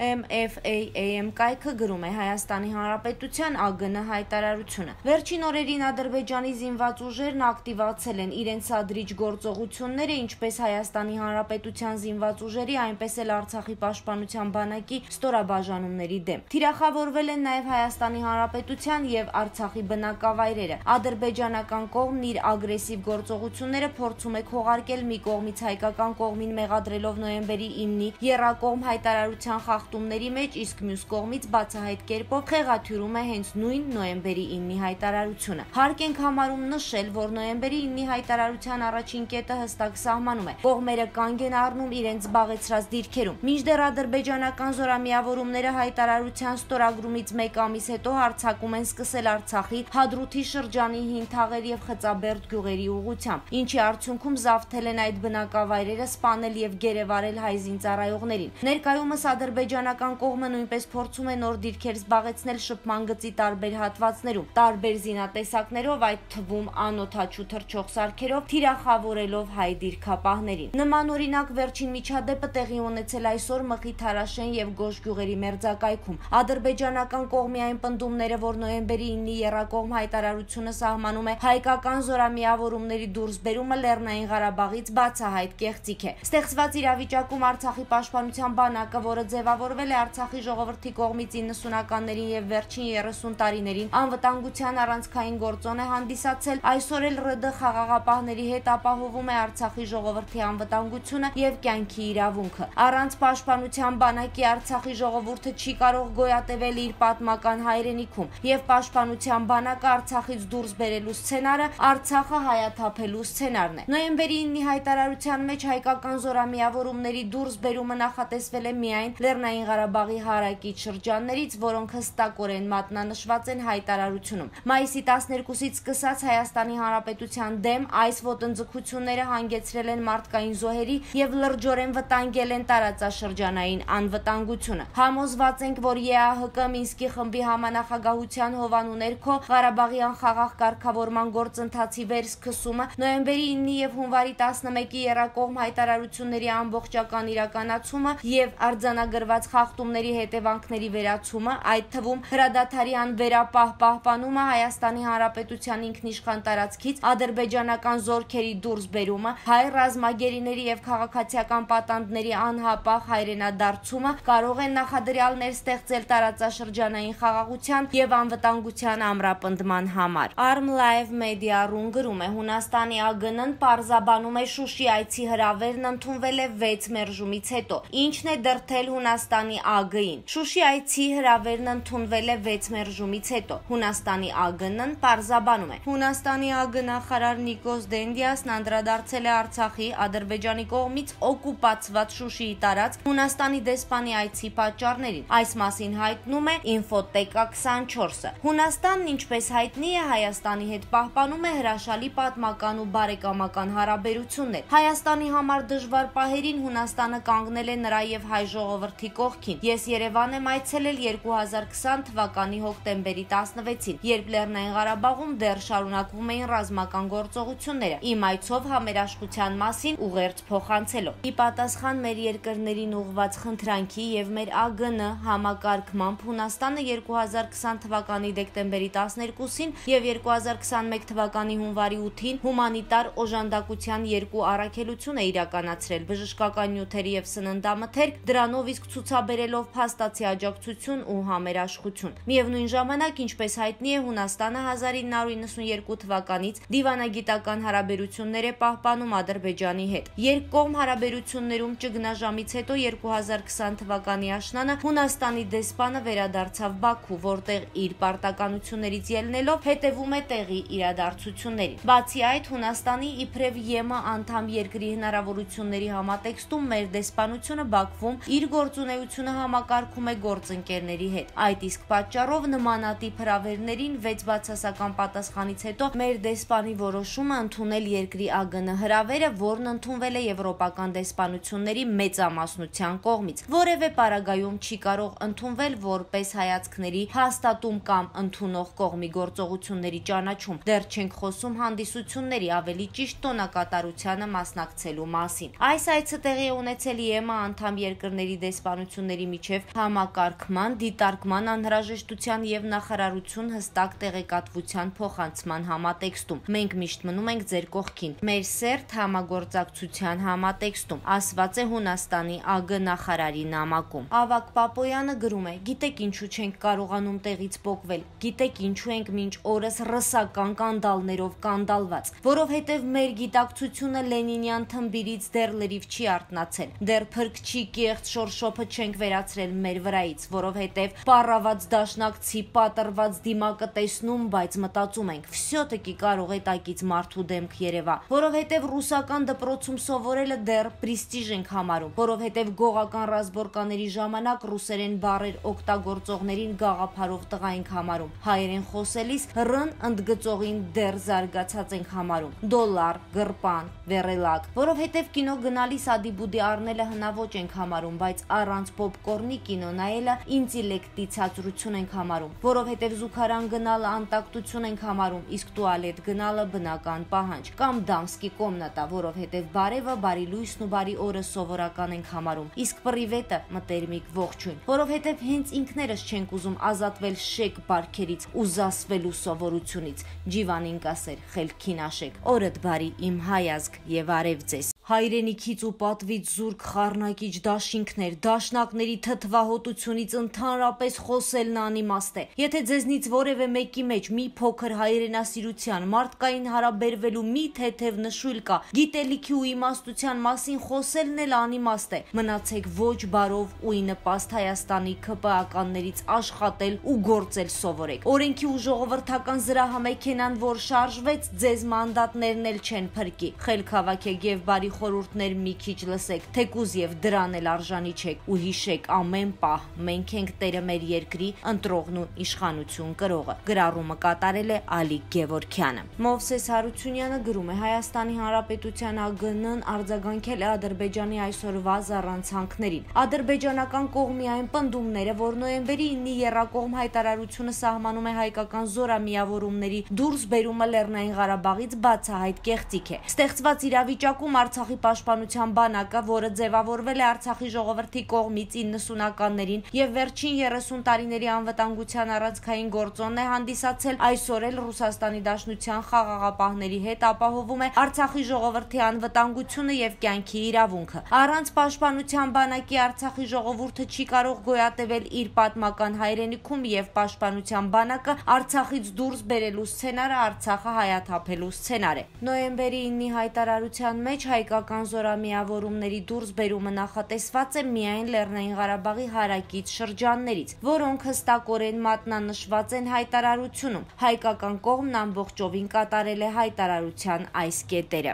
MFAAM կայքը գրում է Հայաստանի Հանրապետության ԱԳՆ հայտարարությունը։ Վերջին օրերին Ադրբեջանի զինված ուժերն ակտիվացել են իրենց սադրիչ գործողությունները ինչպես Հայաստանի Հանրապետության զինված ուժերի, այնպես էլ Արցախի պաշտպանության բանակի ստորաբաժանումների դեմ։ Թիրախավորվել են նաև Հայաստանի Հանրապետության եւ Արցախի բնակավայրերը։ Ադրբեջանական կողմն իր ագրեսիվ գործողությունները փորձում է քողարկել մի կողմից հայկական կողմին մեղադրելով նոյեմբերի 9-ի Եռակողմ հայտարարության խախտումների մեջ, իսկ մյուս կողմից բացահայտ կերպով խեղաթյուրում է հենց նույն նոյեմբերի 9-ի հայտարարությունը։ Հարկ ենք համարում նշել, որ նոյեմբերի 9-ի հայտարարության առաջին կետը հստակ սահմանում է. կողմերը կանգ են առնում իրենց զբաղեցրած դիրքերում։ Մինչդեռ ադրբեջանական զորամիավորումները հայտարարության ստորագրումից 1 ամիս հետո հարձակում են սկսել Արցախի Հադրութի շրջանի հին թաղեր եւ Խծաբերդ գյուղերի ուղությամբ, ինչի արդյունքում զավթել են այդ բնակավայրերը, սպանել եւ գերեվարել հայ զինծառայողներին։ Ներկայումս ադրբեջանական կողմը նույնպես փորձում է նոր դիրքեր զբաղեցնել շփման գծի տարբեր հատվածներում, տարբեր զինատեսակներով, այդ թվում անօթաչու թռչող սարքերով, թիրախավորելով հայ դիրքապահներին։ Նման օրինակ վերջին միջադեպը տեղի ունեցել այսօր Մխի Թարաշեն եւ Գոշ գյուղերի մերձակայքում։ Ադրբեջանական կողմի այն պնդումները, որ նոյեմբերի 9-ի Եռակողմ հայտարարությունը սահմանում է հայկական զորամիավորումների դուրսբերումը Լեռնային Ղարաբաղից բացահայտ կեղծիք է։ Ստեղծված իրավիճակում Արցախի պաշտպանության բանակը, որը ձևավորվել է Արցախի ժողովրդի կողմից 90-ականներին եւ վերջին 30 տարիներին, անվտանգության առանցքային գործոն է հանդիսացել, այսօր էլ ՌԴ խաղաղապահների հետ ապահովում է Արցախի ժողովրդի անվտանգությունը եւ կյանքի իրավունքը։ Առանց պաշտպանության բանակի Արցախի ժողովուրդը չի կարող գոյատևել իր պատմական հայրենիքում եւ պաշտպանության բանակը Արցախից դուրս բերելու սցենարը Արցախը հայաթափելու սցենարն է։ Նոյեմբերի 9-ի հայտարարության մեջ հայկական զորամիավորում հարձակումների դուրսբերումը նախատեսվել է միայն Լեռնային Ղարաբաղի հարակից շրջաններից, որոնք հստակորեն մատնանշված են հայտարարությունում։ Մայիսի 12-ից սկսած Հայաստանի Հանրապետության դեմ այս ոտնձգությունները հանգեցրել են մարդկային զոհերի եւ լրջորեն վտանգել են տարածաշրջանային անվտանգությունը։ Համոզված ենք, որ ԵԱՀԿ Մինսկի խմբի համանախագահության հովանու ներքո Ղարաբաղի անխաղաղ կարգավորման գործընթացի վերսկսումը նոյեմբերի 9-ի եւ հունվարի 11-ի երակողմ հայտարարությունների ամբողջ ամբողջական իրականացումը եւ արձանագրված խախտումների հետևանքների վերացումը, այդ թվում հրադադարյան վերապահ պահպանումը Հայաստանի Հանրապետության ինքնիշխան տարածքից ադրբեջանական զորքերի դուրսբերումը, հայ ռազմագերիների եւ քաղաքացիական պատանդների անհապաղ հայրենադարձումը կարող են նախադրյալներ ստեղծել տարածաշրջանային խաղաղության եւ անվտանգության ամրապնդման համար։ Arm Live Media-րուն գրում է. Հունաստանի ԱԳՆ-ն պարզաբանում է Շուշի այցի հրավերն ընդունվել է 6 6 մերժումից հետո։ Ինչն է դրթել Հունաստանի ԱԳ-ին։ Շուշի այցի հրավերն ընդունվել է 6 մերժումից հետո։ Հունաստանի ԱԳՆ-ն պարզաբանում է։ Հունաստանի ԱԳ նախարար Նիկոս Դենդիասն անդրադարձել է Արցախի Ադրբեջանի կողմից օկուպացված Շուշիի տարածք Հունաստանի դեսպանի այցի պատճառներին։ Այս մասին հայտնում է Infoteka 24-ը։ Հունաստանն, ինչպես հայտնի է, Հայաստանի հետ պահպանում է հրաշալի պատմական ու բարեկամական հարաբերություններ։ Հայաստանի համար դժվար պահերին Հունաստանը կանգնել է նրա եւ հայ ժողովրդի կողքին։ Ես Երևան եմ այցելել 2020 թվականի հոկտեմբերի 16-ին, երբ Լեռնային Ղարաբաղում դեռ շարունակվում էին ռազմական գործողությունները։ Իմ այցով համերաշխության մասին ուղերձ փոխանցելով։ Ի պատասխան մեր երկրներին ուղված խնդրանքի եւ մեր ԱԳՆ համակարգմամբ Հունաստանը 2020 թվականի դեկտեմբերի 12-ին եւ 2021 թվականի հունվարի 8-ին հումանիտար օժանդակության երկու առաքելություն է իրականացրել. Բժշկական նյութերի եւ սննդամթերք, դրանով իսկ ցուցաբերելով փաստացի աջակցություն ու համերաշխություն։ Միևնույն ժամանակ, ինչպես հայտնի է, Հունաստանը 1992 թվականից դիվանագիտական հարաբերություններ է պահպանում Ադրբեջանի հետ։ Երկկողմ հարաբերություններում ճգնաժամից հետո 2020 թվականի աշնանը Հունաստանի դեսպանը վերադարձավ Բաքու, որտեղ իր պարտականություններից ելնելով հետևում է տեղի իրադարձություններին։ Բացի այդ, Հունաստանի իբրև ԵՄ անդամ երկրի հնարավորությունների համատեքստում մեր դեսպանությունը Բաքվում իր գործունեությունը համակարգում է գործընկերների հետ։ Այդ իսկ պատճառով նմանատիպ հրավերներին 6 բացասական պատասխանից հետո մեր դեսպանի որոշումը ընդունել երկրի ԱԳՆ հրավերը, որն ընդունվել է եվրոպական դեսպանությունների մեծամասնության կողմից։ Որևէ պարագայում չի կարող ընդունվել որպես հայացքների հաստատում կամ ընդունող կողմի գործողությունների ճանաչում։ Դեռ չենք խոսում հանդիսությունների ավելի ճիշտ տոնակատարությանը մասնակցելու մասին։ Այս այցը տեղի ունեցել ԵՄ անդամ երկրների դեսպանության իշխանությունների միջև համակարգման, դիտարկման անհրաժեշտության եւ նախարարություն հստակ տեղեկատվության փոխանցման համատեքստում։ Մենք միշտ մնում ենք ձեր կողքին։ Մեր սերտ համագործակցության համատեքստում ասված է Հունաստանի ԱԳ նախարարի նամակում։ Ավակ Պապոյանը գրում է. Գիտեք ինչու չենք կարողանում տեղից փոխվել։ Գիտեք ինչու ենք մինչ օրս ռսական կանդալներով կանդալված, որովհետև մեր գիտակցությունը Լենինյան թմբիրից դեռ լրիվ չի արտնացել։ Դեռ փրկչի կեղծ շորշոփը չենք վերացրել մեր վրայից, որովհետև պարաված դաշնակցի պատրված դիմակը տեսնում, բայց մտածում ենք, «Всё-таки կարող է տակից մարդու դեմք երևա», որովհետև ռուսական դպրոցում սովորելը դեռ պրեստիժ ենք համարում, որովհետև գողական ռազմորկաների ժամանակ ռուսերեն բառեր օգտագործողներին գաղափարով տղա ենք համարում։ Հայերեն խոսելիս ռն ընդգծողին դեռ զարգացած ենք համարում։ Դոլար, գրպան, վերելակ, որովհետև կինո գնալիս ադիբուդի առնելը հնաոճ ենք համարում, բայց առանց պոպկորնի կինո նայելը ինտելեկտի ցածրություն ենք համարում, որովհետև զուգարան գնալը անտակտություն ենք համարում, իսկ տուալետ գնալը բնական պահանջ, կամ դամսկի կոմնատա, որովհետև բարևը, բարի լույսն ու բարի օրը սովորական ենք համարում, իսկ պրիվետը մտերմիկ ողջույն, որովհետև հենց ինքներս չենք ուզում ազատվել շեք բարքերից ու զասվելու սովորությունից։ Ջիվանին կասեր, խելքին աշեք։ Օրդ բարի իմ հայազգ եւ արև ձեզ հայրենիքից ու պատվից զուրկ խառնակիչ դաշինքներ, դաշնակների թթվահոտությունից ընդհանրապես խոսելն անիմաստ է։ Եթե ձեզնից որևէ մեկի մեջ մի փոքր հայրենասիրության, մարդկային հարաբերվելու մի թեթև նշույլ կա, գիտելիքի ու իմաստության մասին խոսելն էլ անիմաստ է։ Մնացեք ոչ բարով ու ի նպաստ Հայաստանի ԿՊԱ-ականներից աշխատել ու գործել սովորեք։ Օրենքի ու ժողովրդական զրահամեքենան, որ շարժվեց, ձեզ մանդատներն էլ չեն փրկի։ Խելք հավաքեք եւ բարի խորհուրդներ մի քիչ լսեք, թեկուզ եւ դրան էլ արժանի չեք ու հիշեք ամեն պահ մենք ենք Տերը մեր երկրի ընտրողն ու իշխանություն կրողը։ Գրառումը կատարել է Ալիկ Գևորքյանը։ Մովսես Հարությունյանը գրում է. Հայաստանի Հանրապետության ԱԳՆ-ն արձագանքել է Ադրբեջանի այսօրվա զառանցանքներին։ Ադրբեջանական կողմի այն պնդումները, որ նոյեմբերի 9-ի երրակողմ հայտարարությունը սահմանում է հայկական զորամիավորումների դուրս բերումը Լեռնային Ղարաբաղից բացահայտ կեղծիք է։ Ստեղծված իրավիճակում Արցախ Արցախի պաշտպանության բանակը, որը ձևավորվել է Արցախի ժողովրդի կողմից 90-ականներին եւ վերջին 30 տարիների անվտանգության առանցքային գործոնն է հանդիսացել, այսօր էլ Ռուսաստանի Դաշնության խաղաղապահների հետ ապահովում է Արցախի ժողովրդի անվտանգությունը եւ կյանքի իրավունքը։ Առանց պաշտպանության բանակի Արցախի ժողովուրդը չի կարող գոյատևել իր պատմական հայրենիքում եւ պաշտպանության բանակը Արցախից դուրս բերելու սցենարը Արցախը հայաթափելու սցենար է։ Նոյեմբերի 9-ի հայտարարության մեջ հայկական հայկական զորամիավորումների դուրսբերումը նախատեսված է միայն Լեռնային Ղարաբաղի հարակից շրջաններից, որոնք հստակորեն մատնանշված են հայտարարությունում։ Հայկական կողմն ամբողջովին կատարել է հայտարարության այս կետերը։